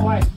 mom.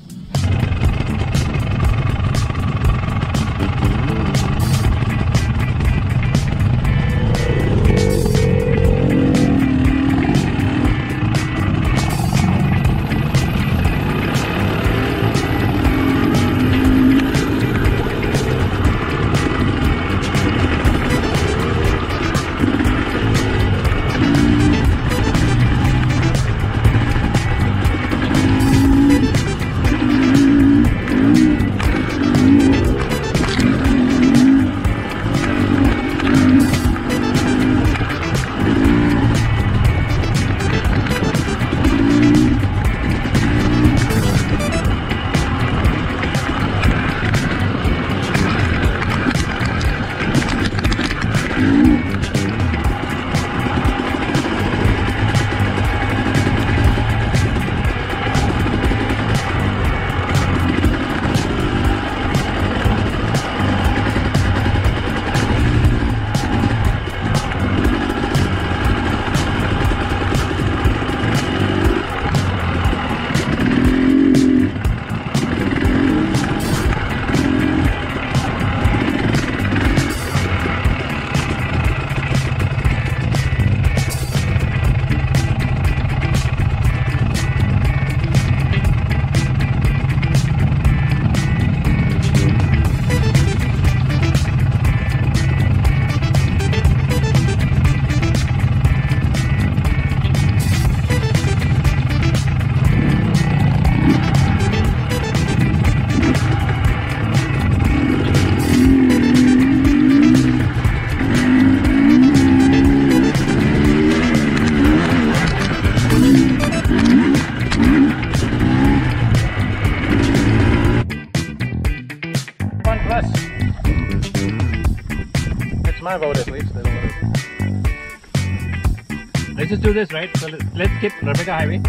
Let's just do this, right? So let's, let's skip Rebecca Highway.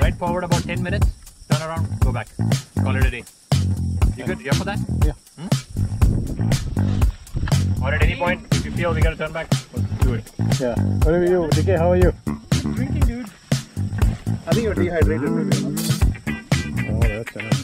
Right forward about 10 minutes. Turn around, go back. Call it a day. You good? You up for that? Yeah. Hmm? Or at any point, if you feel we gotta turn back, let's do it. Yeah. What are you? DK, how are you? Drinking, dude. I think you're dehydrated, maybe. Oh, that's a nice